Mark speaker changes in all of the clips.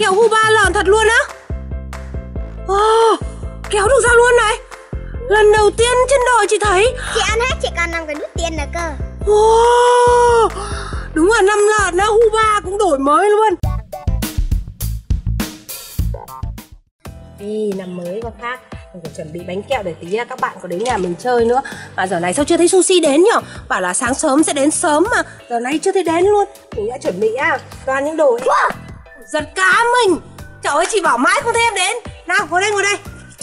Speaker 1: Kẹo Huba lợn thật luôn á. Wow Kéo được ra luôn này. Lần đầu tiên trên đời chị thấy.
Speaker 2: Chị ăn hết chị còn nằm cái nút tiền nữa cơ.
Speaker 1: Wow Đúng là năm lợn á Huba cũng đổi mới luôn. Ê, năm mới và khác. Mình phải chuẩn bị bánh kẹo để tí các bạn có đến nhà mình chơi nữa. Mà giờ này sao chưa thấy sushi đến nhở? Bảo là sáng sớm sẽ đến sớm mà. Giờ này chưa thấy đến luôn. Mình đã chuẩn bị à Toàn những đồ ấy. Giật cá mình Trời ơi chị bảo mãi không thấy em đến Nào ngồi đây ngồi đây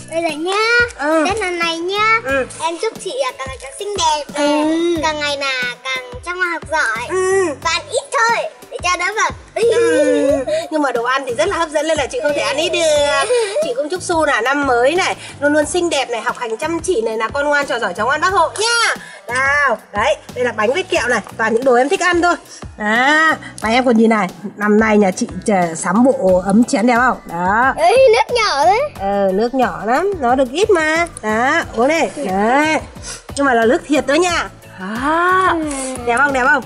Speaker 2: Bây giờ nhá ừ. Tết lần này nhá ừ. Em chúc chị càng ngày càng xinh đẹp ừ. Càng ngày là càng chăm học giỏi ừ. Và ăn ít thôi Để cho đỡ vật
Speaker 1: ừ. Nhưng mà đồ ăn thì rất là hấp dẫn nên là chị không thể ăn ít được Chị cũng chúc Su là năm mới này Luôn luôn xinh đẹp này, học hành chăm chỉ này Là con ngoan trò giỏi cháu ngoan bác hộ nha nào, đấy, đây là bánh với kẹo này Toàn những đồ em thích ăn thôi. À, và em còn gì này Năm nay nhà chị sắm bộ ấm chén đẹp không? Đó.
Speaker 2: Ê, nước nhỏ đấy.
Speaker 1: Ờ, nước nhỏ lắm Nó được ít mà. Đó, uống đi. Đấy. Nhưng mà là nước thiệt đó nha. Đó, đẹp không, đẹp không?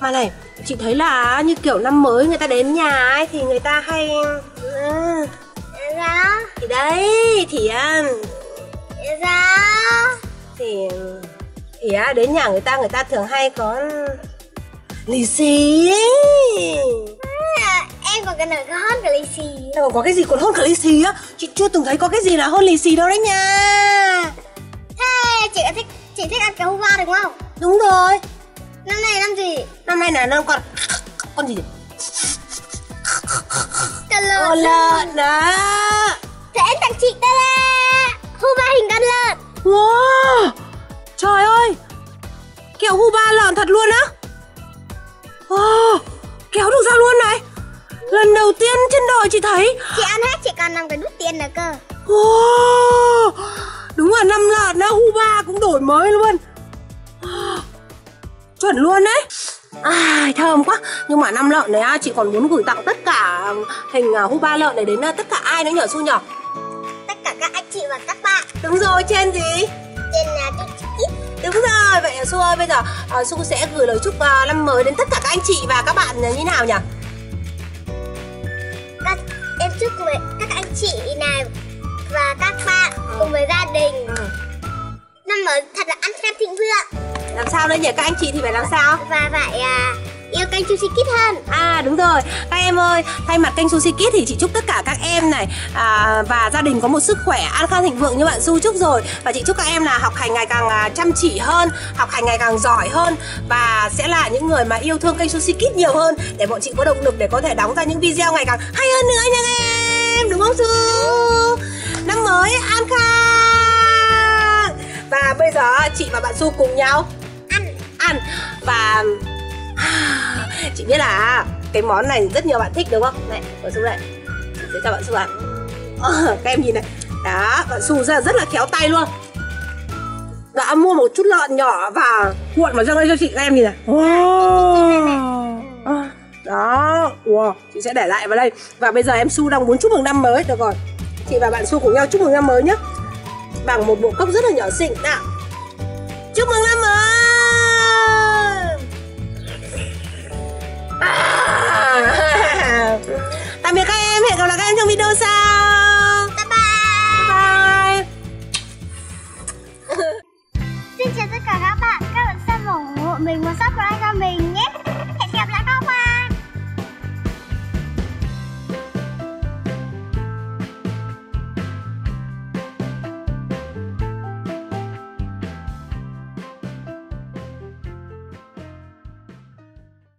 Speaker 1: Mà này, chị thấy là như kiểu năm mới người ta đến nhà ấy Thì người ta hay
Speaker 2: à, Sao
Speaker 1: Thì đấy, thì ăn
Speaker 2: Sao
Speaker 1: Thì thì á, đến nhà người ta người ta thường hay có lì xì
Speaker 2: à, em còn cái nào có hơn cả lì xì.
Speaker 1: Em còn có cái gì còn hơn cả lì xì á? Chị chưa từng thấy có cái gì là hơn lì xì đâu đấy nha.
Speaker 2: Thế chị thích chị thích ăn cái hoa đúng không?
Speaker 1: Đúng rồi.
Speaker 2: Năm nay năm gì?
Speaker 1: Năm nay là năm con con gì
Speaker 2: con lợn.
Speaker 1: Con lợn đó.
Speaker 2: Em tặng chị ta là hoa hình con lợn.
Speaker 1: Wow Kẹo Huba lợn thật luôn á. Wow, Kéo được ra luôn này. Lần đầu tiên trên đời chị thấy.
Speaker 2: Chị ăn hết chị còn nằm cái nút tiền nữa cơ.
Speaker 1: Wow, Đúng là năm lợn á Huba cũng đổi mới luôn. Chuẩn luôn đấy. À, thơm quá. Nhưng mà năm lợn này chị còn muốn gửi tặng tất cả hình uh, Huba lợn này đến uh, tất cả ai nữa nhở Su nhỏ
Speaker 2: Tất cả các anh chị và các bạn.
Speaker 1: Đúng rồi, trên gì? Rồi, vậy Su ơi bây giờ uh, Su sẽ gửi lời chúc uh, năm mới đến tất cả các anh chị và các bạn như nào nhỉ?
Speaker 2: Các, em chúc các anh chị này và các bạn ừ. cùng với gia đình ừ. năm mới thật là ăn khen thịnh vượng.
Speaker 1: Làm sao nữa nhỉ? Các anh chị thì phải làm sao?
Speaker 2: Và vậy à, yêu kênh Sushi Kids hơn.
Speaker 1: À đúng rồi. Các em ơi Thay mặt kênh Sushi Kids thì chị chúc tất cả các em này à, Và gia đình có một sức khỏe an khang thịnh vượng như bạn Su chúc rồi. Và chị chúc các em là học hành ngày càng à, chăm chỉ hơn Học hành ngày càng giỏi hơn Và sẽ là những người mà yêu thương kênh Sushi Kids nhiều hơn Để bọn chị có động lực để có thể đóng ra những video ngày càng hay hơn nữa nha các em. Đúng không Su? Năm mới an khang. Và bây giờ chị và bạn Su cùng nhau
Speaker 2: Ăn.
Speaker 1: Ăn. Và chị biết là cái món này rất nhiều bạn thích, đúng không? Này bạn su đây chị sẽ cho bạn su ăn các em nhìn này. Đó bạn su ra rất là khéo tay luôn. Đã mua một chút lợn nhỏ và cuộn vào trong đây cho chị, các em nhìn này. Wow. đó, wow. chị sẽ để lại vào đây. Và bây giờ em su đang muốn chúc mừng năm mới. Được rồi. Chị và bạn su cùng nhau chúc mừng năm mới nhé. Bằng một bộ cốc rất là nhỏ xinh nào. Chúc mừng năm mới.